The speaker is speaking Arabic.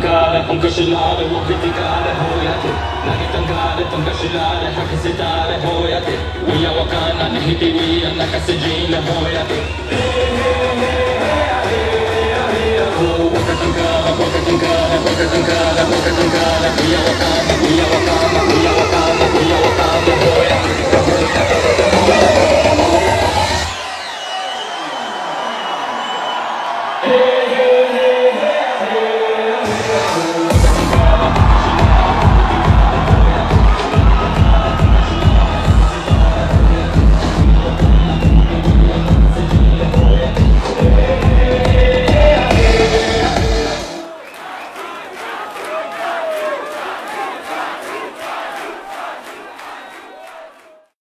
تنكاله هم كشلاله وقتي كاله هويته نهي تنكاله تم كشلاله حكي ستاره هويته ويا وكان نهيتي ويا نكسجين هويته وكتنكاله وكتنكاله وكتنكاله وكتنكاله ويا وكان ويا وكان ويا وكان ويا وكان هويته Hey! 네.